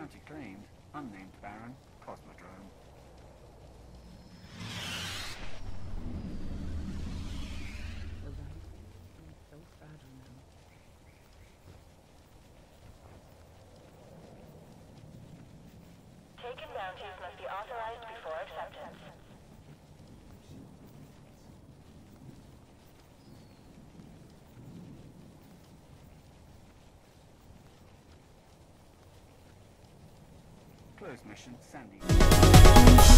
Bounty claimed. Unnamed Baron. Cosmodrome. Taken bounties must be Close mission, Sandy.